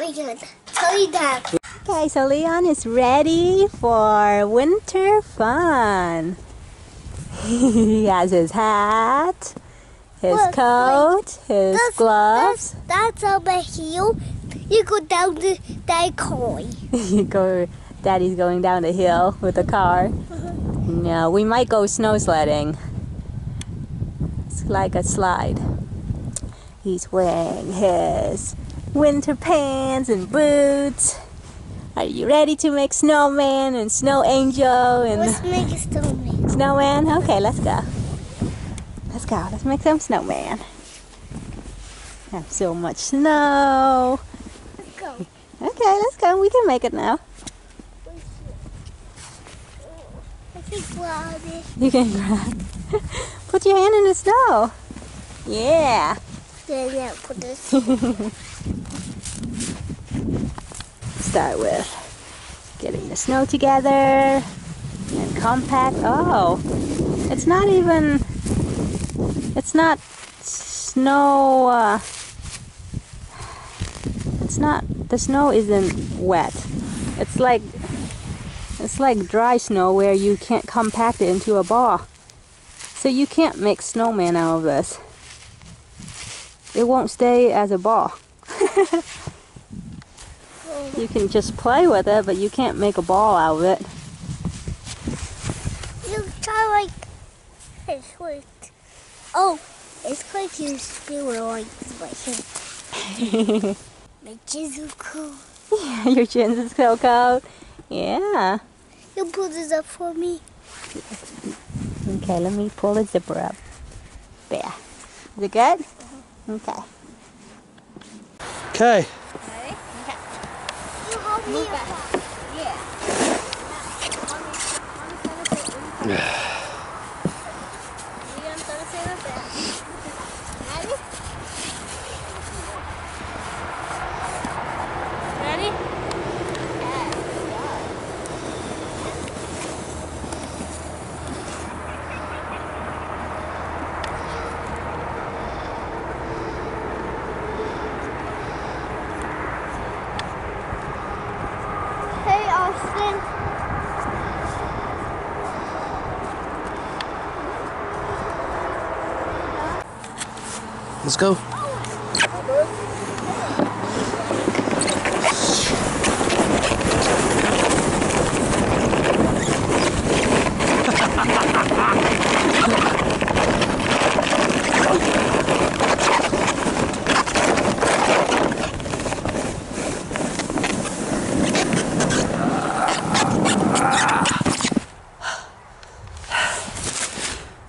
We can tell you that. Okay, so Leon is ready for winter fun. he has his hat, his Look, coat, his That's- gloves. That's, that's over here. You go down the that coin. you go, Daddy's going down the hill with the car. Uh-huh. No, we might go snow sledding. It's like a slide. He's wearing his winter pants and boots. Are you ready to make snowman and snow angel and Let's make a snowman. snowman? Okay, let's go. Let's go. Let's make some snowman. Have so much snow. Let's go. Okay, let's go. We can make it now. I think grab it. You can grab. Put your hand in the snow. Yeah. Yeah. Start with getting the snow together and compact. Oh, it's not even. It's not snow. Uh, it's not. The snow isn't wet. It's like. It's like dry snow where you can't compact it into a ball. So you can't make snowman out of this. It won't stay as a ball. You can just play with it, but you can't make a ball out of it. You try like this with. Oh, it's quite you feel like my. My chisel cool. yeah, your chin is so cold. Yeah. You pull this up for me. Okay, let me pull the zipper up. There. Is it good? Okay. Okay. You help me up. Ready? Hey, Austin. Let's go.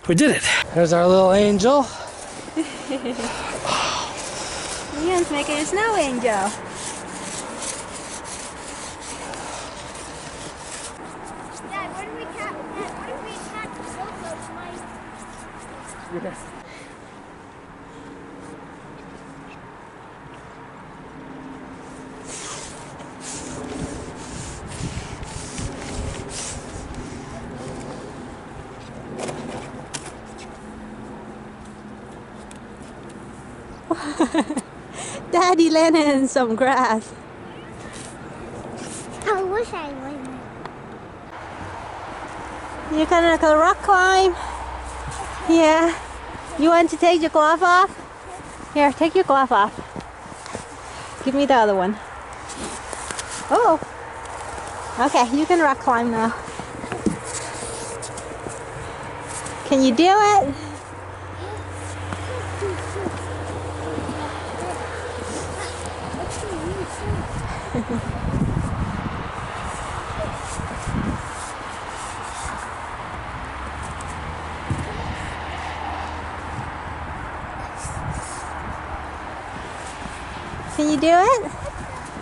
We did it. There's our little angel. Leon's making a snow angel. Dad, what do we catch? Dad, what if we catch the silver tonight? Daddy Lennon some grass. I wish I would. You're gonna go rock climb? Yeah. You want to take your glove off? Here, take your glove off. Give me the other one. Oh. Okay, you can rock climb now. Can you do it? Can you do it?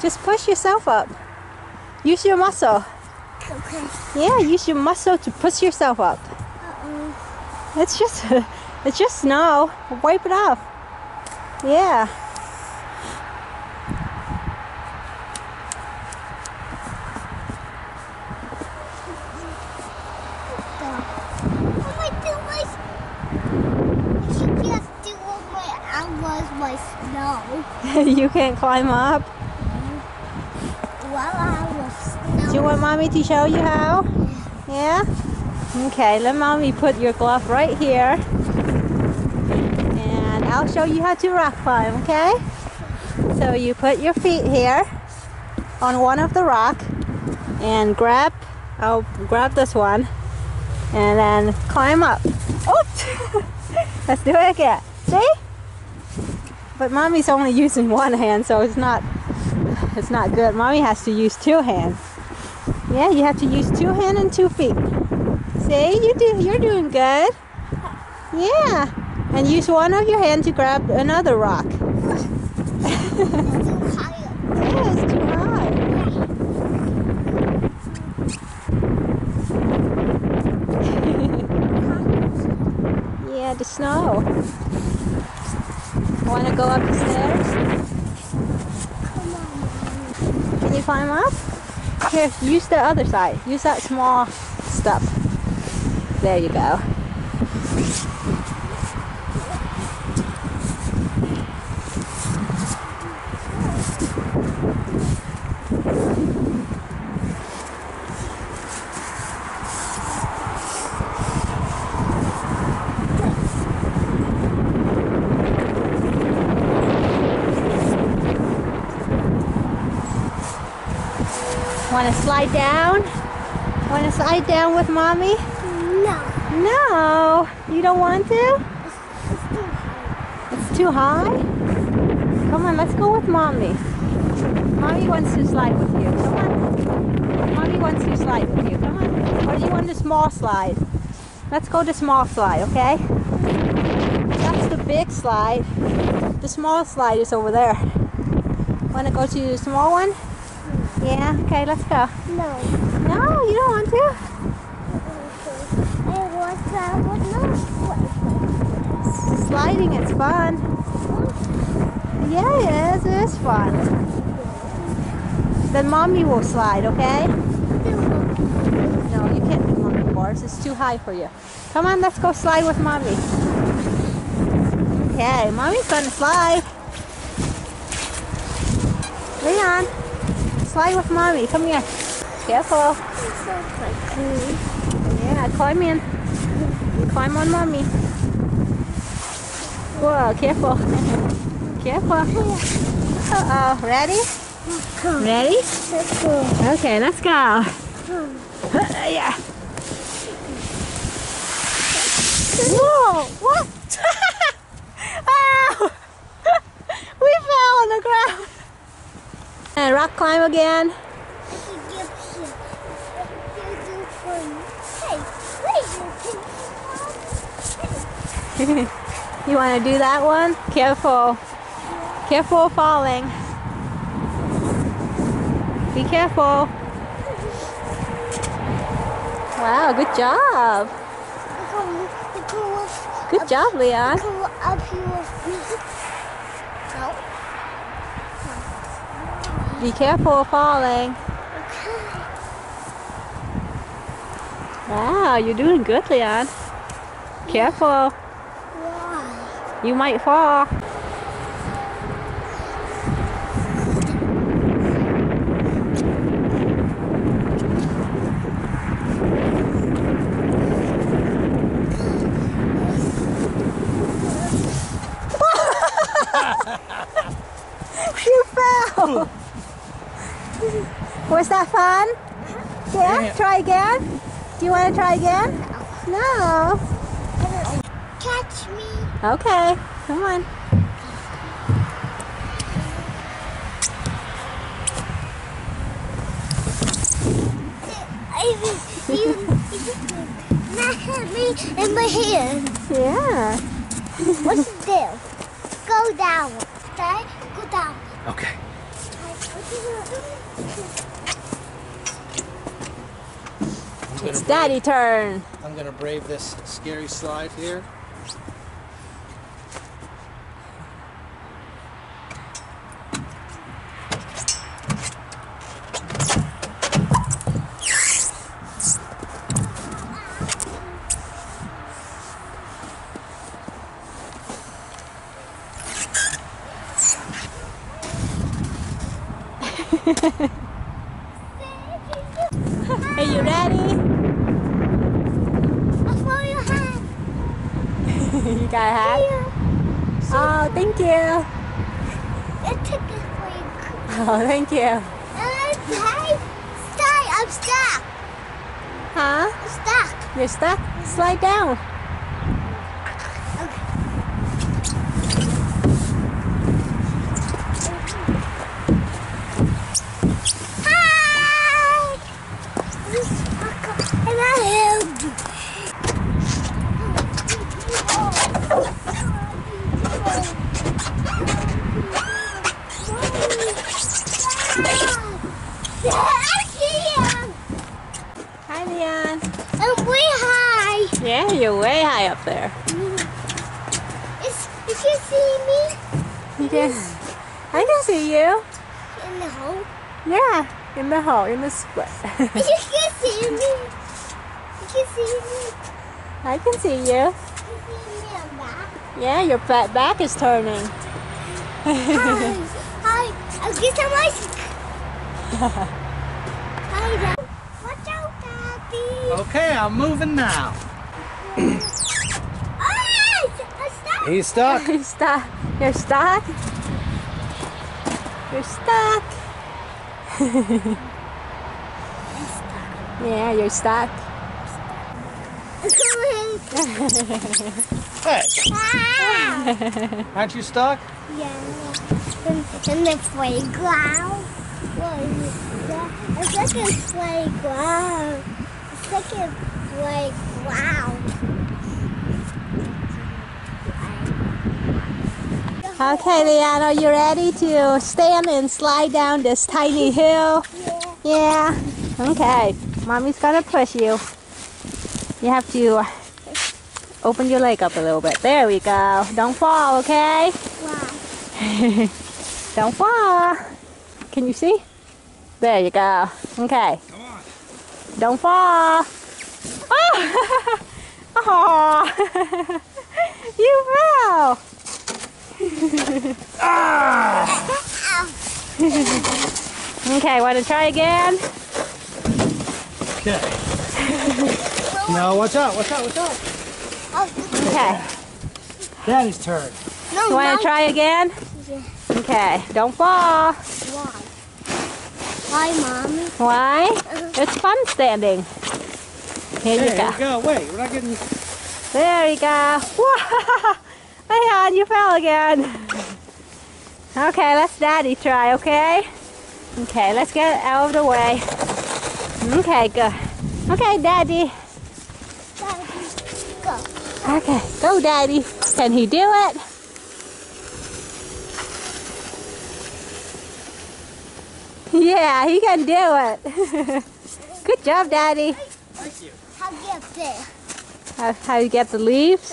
Just push yourself up. Use your muscle. Okay. Yeah, use your muscle to push yourself up. Uh-oh. It's just it's just snow. Wipe it off. Yeah. Oh my goodness! She just do all my hours my snow. you can't climb up. Do you want mommy to show you how? Yeah? Okay, let mommy put your glove right here. And I'll show you how to rock climb, okay? So you put your feet here on one of the rock and grab, I'll grab this one and then climb up. Oops! Let's do it again. See? But mommy's only using one hand, so it's not it's not good. Mommy has to use two hands. Yeah, you have to use two hand and two feet. See, you do you're doing good. Yeah. And use one of your hands to grab another rock. Too high. Yeah, too high. Yeah, the snow. Want to go up the stairs? Come on. Can you climb up? Here, use the other side. Use that small step. There you go. Want to slide down? Want to slide down with mommy? No. No, you don't want to? It's too high. It's too high? Come on, let's go with mommy. Mommy wants to slide with you. Come on. Mommy wants to slide with you. Come on. Or do you want the small slide? Let's go the small slide, okay? That's the big slide. The small slide is over there. Want to go to the small one? Yeah, okay, let's go. No. No, you don't want to? I want that one. No. Sliding is fun. Yeah, it is. It is fun. Then mommy will slide, okay? No, you can't do mommy bars. It's too high for you. Come on, let's go slide with mommy. Okay, mommy's gonna slide. Leon, slide with mommy. Come here. Careful. Yeah, climb in. Climb on mommy. Whoa, careful. careful. Uh-oh, ready? Ready? Let's go. Okay, let's go. Yeah. Whoa! What? Ow! we fell on the ground. And rock climb again. you want to do that one? Careful. Careful falling. Be careful. Wow, good job. Good job, Leon. Come up here with me. Go. Be careful of falling. Okay. Wow, you're doing good, Leon. Careful. Why? You might fall. you fell. Was that fun? Yeah, Yeah. try again. Do you want to try again? No. Catch me. Okay, come on. I you, not hit me in my hand. Yeah. What's it do? Go down. Okay? Go down. Okay. It's daddy turn. I'm gonna brave this scary slide here. You got a hat? Here. Oh, thank you. It took it for you. Oh, thank you. And hey, stay. I'm stuck. Huh? I'm stuck. You're stuck? Slide down. Hi. And I helped you. Yeah, I see him. Hi, Leon. And we high. Yeah, you're way high up there. Is, is you see me You can, I can see you. in the hole? Yeah, in the hole, in the split. You can see me. You can see me. I can see you. You can see me on back. Yeah, your fat back is turning. Hi. Hi. I'll get some ice. Hi, Dad. Watch out, Daddy. Okay, I'm moving now. Ah, I'm stuck. He's stuck. You're stuck. You're stuck. You're stuck. yeah, you're stuck. Hey, ah. aren't you stuck? Yeah. In, in the playground. What is that? It's like a playground. It's like a playground. Okay, Leon, are you ready to stand and slide down this tiny hill? Yeah. Yeah. Okay. Mommy's gonna push you. You have to open your leg up a little bit. There we go. Don't fall, okay? Wow. Don't fall. Can you see? There you go. Okay. Come on. Don't fall. Oh! oh! you fell. Ah! Okay, want to try again? Okay. No, watch out, watch out, watch out. Oh, Okay. Daddy's turn. no, You want to try again? Yeah. Okay. Don't fall. Why? Why, Mommy? Why? It's fun standing. Here you go. here we go. Wait, we're not getting. There you go. Whoa! Hang on, you fell again. Okay, let's Daddy try, okay? Okay, let's get out of the way. Okay, good. Okay, Daddy. Daddy, go. Okay, go, Daddy. Can he do it? Yeah, he can do it. Good job, Daddy. Thank you. How get there? How, how you get the leaves?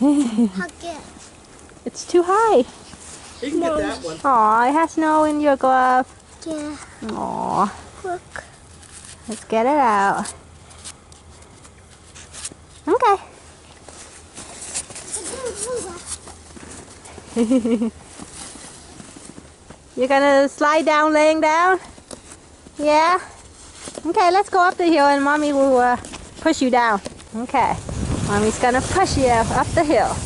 How get? It's too high. You can get that one. Aw, it has snow in your glove. Yeah. Aw, Look. let's get it out. Okay. You're gonna slide down laying down? Yeah? Okay, let's go up the hill and mommy will uh, push you down. Okay. Mommy's gonna push you up the hill.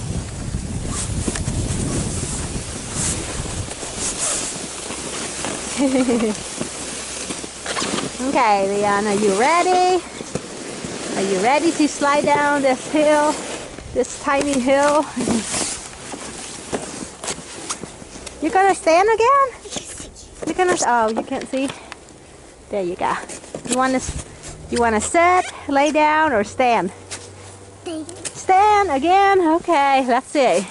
okay, Leon, are you ready? Are you ready to slide down this hill? This tiny hill? You're gonna stand again? You're gonna, oh, you can't see? There you go. You wanna, you wanna sit, lay down, or stand? Stand again? Okay, let's see.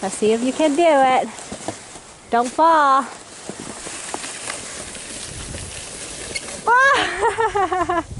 Let's see if you can do it. Don't fall. Ah!